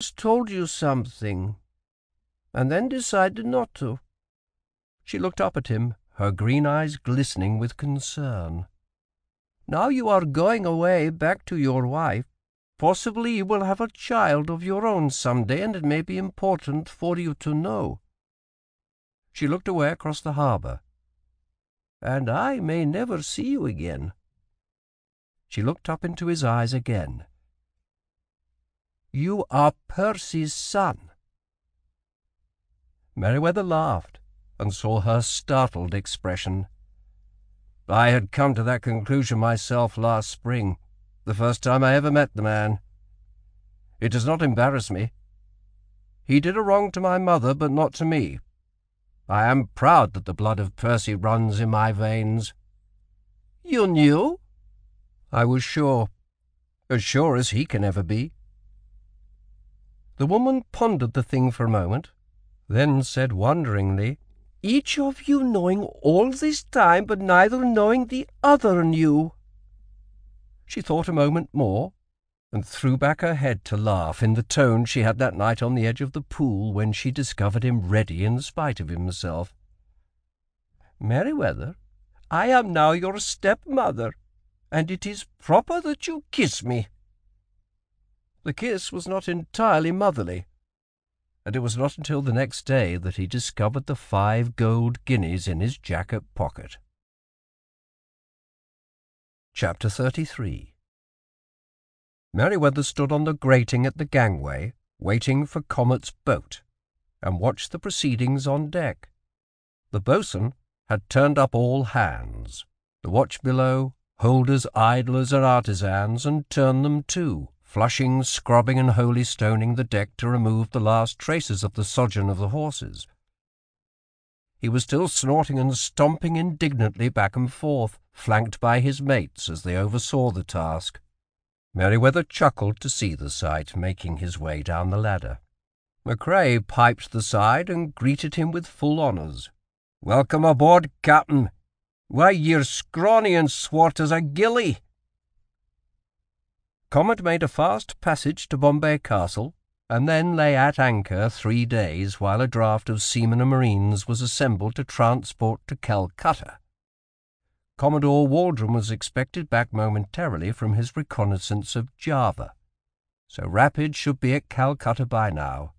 told you something, and then decided not to. She looked up at him, her green eyes glistening with concern. Now you are going away back to your wife. Possibly you will have a child of your own some day, and it may be important for you to know. She looked away across the harbour. And I may never see you again. She looked up into his eyes again. You are Percy's son. Merewether laughed and saw her startled expression. I had come to that conclusion myself last spring, the first time I ever met the man. It does not embarrass me. He did a wrong to my mother, but not to me. I am proud that the blood of Percy runs in my veins. You knew? I was sure, as sure as he can ever be. The woman pondered the thing for a moment, then said wonderingly, Each of you knowing all this time, but neither knowing the other knew. She thought a moment more, and threw back her head to laugh in the tone she had that night on the edge of the pool when she discovered him ready in spite of himself. Merewether, I am now your stepmother, and it is proper that you kiss me. The kiss was not entirely motherly, and it was not until the next day that he discovered the five gold guineas in his jacket pocket. Chapter 33 Merewether stood on the grating at the gangway, waiting for Comet's boat, and watched the proceedings on deck. The boatswain had turned up all hands, the watch below, holders, idlers, and artisans, and turned them too, flushing, scrubbing, and holy stoning the deck to remove the last traces of the sojourn of the horses. He was still snorting and stomping indignantly back and forth, flanked by his mates as they oversaw the task. Merewether chuckled to see the sight, making his way down the ladder. Macrae piped the side and greeted him with full honours. Welcome aboard, Captain. Why, you're scrawny and swart as a gilly. Comet made a fast passage to Bombay Castle, and then lay at anchor three days while a draft of seamen and marines was assembled to transport to Calcutta. Commodore Waldron was expected back momentarily from his reconnaissance of Java, so Rapid should be at Calcutta by now.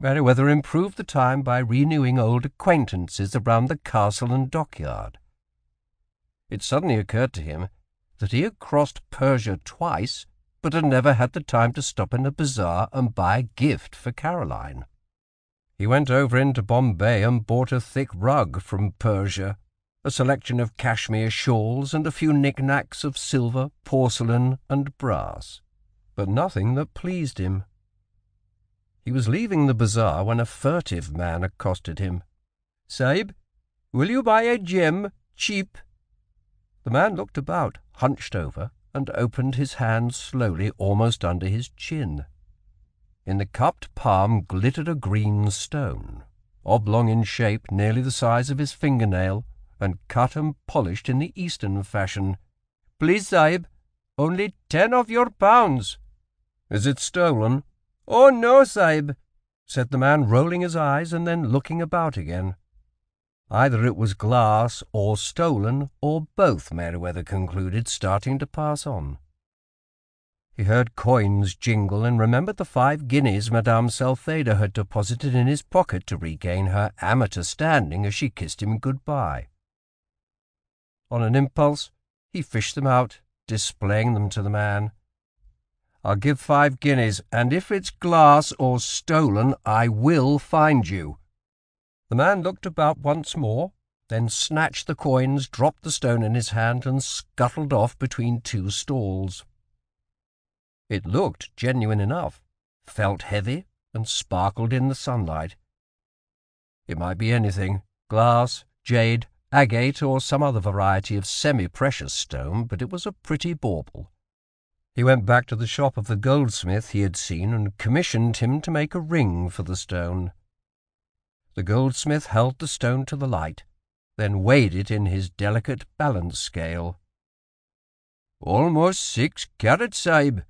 Merewether improved the time by renewing old acquaintances around the castle and dockyard. It suddenly occurred to him that he had crossed Persia twice, but had never had the time to stop in a bazaar and buy a gift for Caroline. He went over into Bombay and bought a thick rug from Persia, a selection of cashmere shawls, and a few knickknacks of silver, porcelain, and brass, but nothing that pleased him. He was leaving the bazaar when a furtive man accosted him. Sahib, will you buy a gem, cheap? The man looked about, hunched over, and opened his hand slowly almost under his chin. In the cupped palm glittered a green stone, oblong in shape, nearly the size of his fingernail, and cut and polished in the Eastern fashion. Please, Sahib, only ten of your pounds. Is it stolen? Oh, no, Sahib, said the man, rolling his eyes and then looking about again. Either it was glass or stolen, or both, Merewether concluded, starting to pass on. He heard coins jingle and remembered the five guineas Madame Saltheda had deposited in his pocket to regain her amateur standing as she kissed him good-bye. On an impulse, he fished them out, displaying them to the man. I'll give five guineas, and if it's glass or stolen, I will find you. The man looked about once more, then snatched the coins, dropped the stone in his hand, and scuttled off between two stalls. It looked genuine enough, felt heavy, and sparkled in the sunlight. It might be anything glass, jade, agate, or some other variety of semi precious stone, but it was a pretty bauble. He went back to the shop of the goldsmith he had seen and commissioned him to make a ring for the stone. The goldsmith held the stone to the light, then weighed it in his delicate balance scale. Almost six carats, sahib.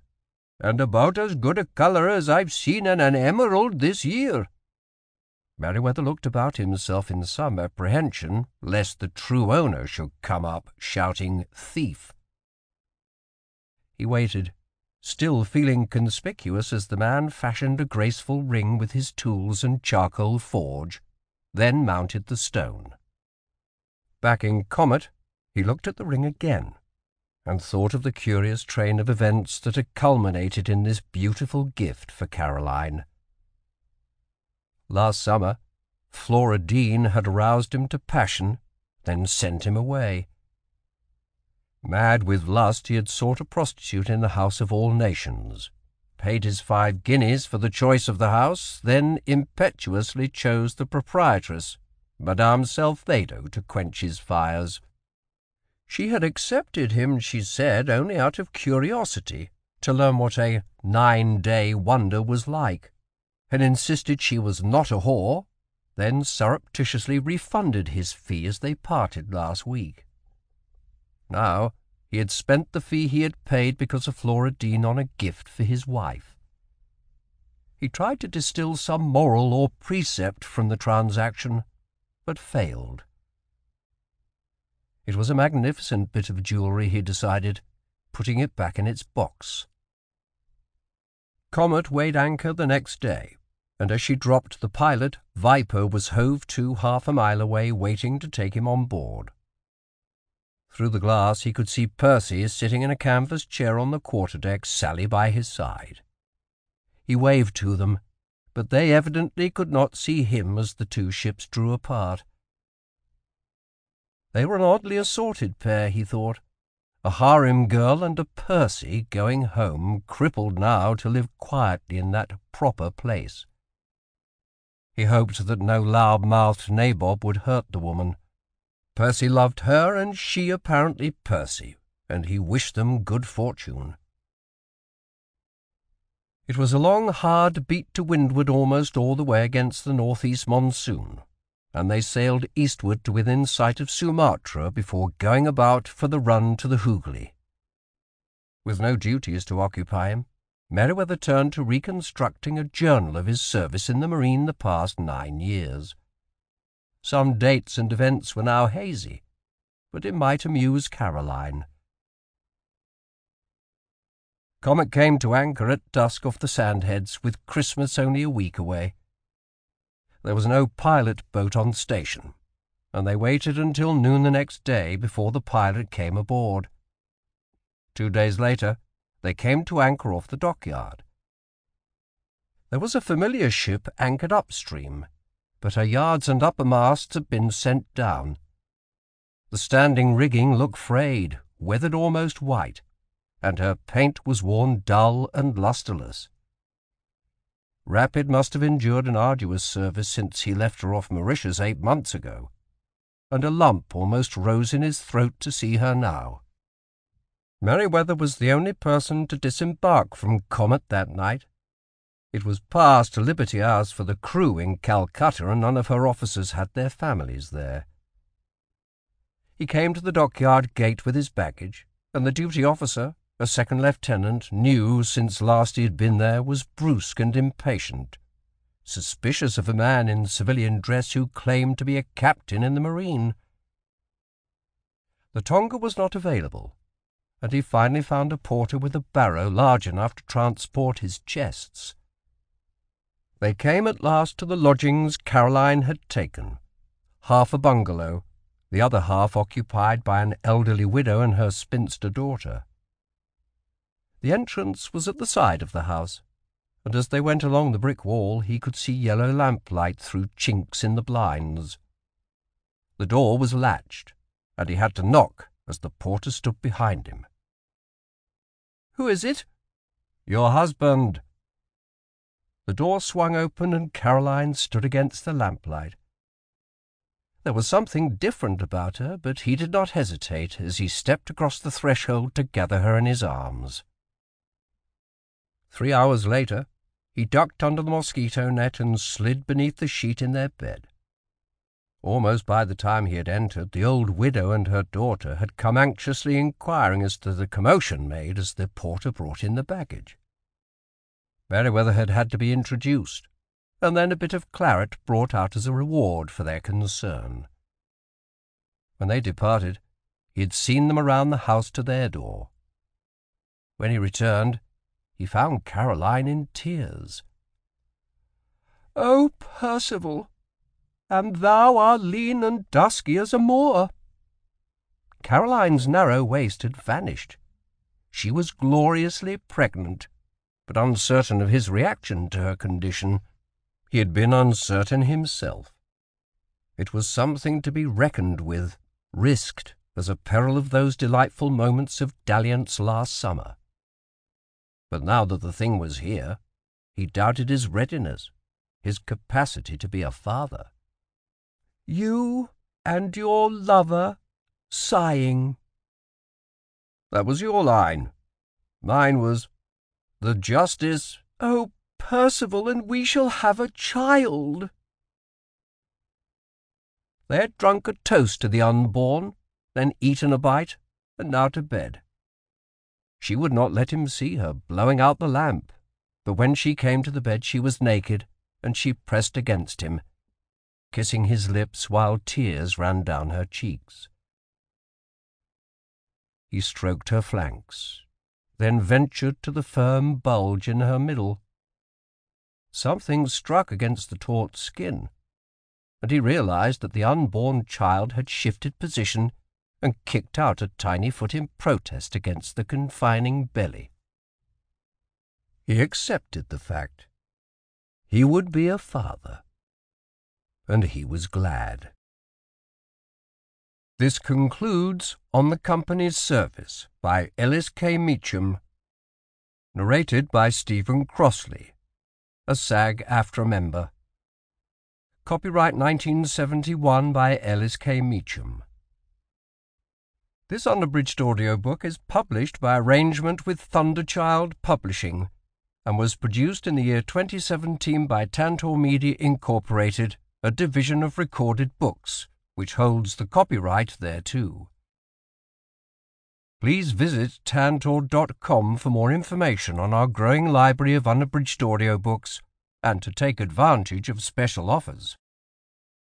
and about as good a colour as I've seen in an emerald this year. Merewether looked about himself in some apprehension lest the true owner should come up shouting thief. He waited, still feeling conspicuous as the man fashioned a graceful ring with his tools and charcoal forge, then mounted the stone. Back in Comet, he looked at the ring again and thought of the curious train of events that had culminated in this beautiful gift for Caroline. Last summer, Flora Dean had aroused him to passion, then sent him away. Mad with lust, he had sought a prostitute in the house of all nations, paid his five guineas for the choice of the house, then impetuously chose the proprietress, Madame Salcedo, to quench his fires. She had accepted him, she said, only out of curiosity, to learn what a nine-day wonder was like, and insisted she was not a whore, then surreptitiously refunded his fee as they parted last week. Now he had spent the fee he had paid because of Flora Dean on a gift for his wife. He tried to distill some moral or precept from the transaction, but failed. It was a magnificent bit of jewellery, he decided, putting it back in its box. Comet weighed anchor the next day, and as she dropped the pilot, Viper was hove to half a mile away, waiting to take him on board. Through the glass he could see Percy sitting in a canvas chair on the quarterdeck, Sally by his side. He waved to them, but they evidently could not see him as the two ships drew apart. They were an oddly assorted pair, he thought. A harem girl and a Percy going home, crippled now to live quietly in that proper place. He hoped that no loud-mouthed nabob would hurt the woman. Percy loved her, and she apparently Percy, and he wished them good fortune. It was a long, hard beat to windward almost all the way against the northeast monsoon, and they sailed eastward to within sight of Sumatra before going about for the run to the Hooghly. With no duties to occupy him, Merewether turned to reconstructing a journal of his service in the Marine the past nine years. Some dates and events were now hazy, but it might amuse Caroline. Comet came to anchor at dusk off the Sandheads, with Christmas only a week away. There was no pilot boat on station, and they waited until noon the next day before the pilot came aboard. Two days later, they came to anchor off the dockyard. There was a familiar ship anchored upstream, but her yards and upper masts had been sent down. The standing rigging looked frayed, weathered almost white, and her paint was worn dull and lustreless. Rapid must have endured an arduous service since he left her off Mauritius eight months ago, and a lump almost rose in his throat to see her now. Merewether was the only person to disembark from Comet that night, it was past liberty hours for the crew in Calcutta, and none of her officers had their families there. He came to the dockyard gate with his baggage, and the duty officer, a second lieutenant, new since last he had been there, was brusque and impatient, suspicious of a man in civilian dress who claimed to be a captain in the Marine. The Tonga was not available, and he finally found a porter with a barrow large enough to transport his chests. They came at last to the lodgings Caroline had taken, half a bungalow, the other half occupied by an elderly widow and her spinster daughter. The entrance was at the side of the house, and as they went along the brick wall he could see yellow lamplight through chinks in the blinds. The door was latched, and he had to knock as the porter stood behind him. "'Who is it?' "'Your husband,' The door swung open and Caroline stood against the lamplight. There was something different about her, but he did not hesitate as he stepped across the threshold to gather her in his arms. Three hours later, he ducked under the mosquito net and slid beneath the sheet in their bed. Almost by the time he had entered, the old widow and her daughter had come anxiously inquiring as to the commotion made as the porter brought in the baggage. Merewether had had to be introduced, and then a bit of claret brought out as a reward for their concern. When they departed, he had seen them around the house to their door. When he returned, he found Caroline in tears. "Oh, Percival, and thou art lean and dusky as a Moor!" Caroline's narrow waist had vanished. She was gloriously pregnant, but uncertain of his reaction to her condition. He had been uncertain himself. It was something to be reckoned with, risked as a peril of those delightful moments of dalliance last summer. But now that the thing was here, he doubted his readiness, his capacity to be a father. You and your lover sighing. That was your line. Mine was, the justice. Oh, Percival, and we shall have a child. They had drunk a toast to the unborn, then eaten a bite, and now to bed. She would not let him see her blowing out the lamp, but when she came to the bed she was naked, and she pressed against him, kissing his lips while tears ran down her cheeks. He stroked her flanks, then ventured to the firm bulge in her middle. Something struck against the taut skin, and he realized that the unborn child had shifted position and kicked out a tiny foot in protest against the confining belly. He accepted the fact. He would be a father. And he was glad. This concludes On the Company's Service by Ellis K. Meacham, narrated by Stephen Crossley, a SAG-AFTRA member. Copyright 1971 by Ellis K. Meacham. This unabridged audiobook is published by arrangement with Thunderchild Publishing and was produced in the year 2017 by Tantor Media Incorporated, a division of Recorded Books, which holds the copyright thereto. Please visit tantor.com for more information on our growing library of unabridged audiobooks and to take advantage of special offers.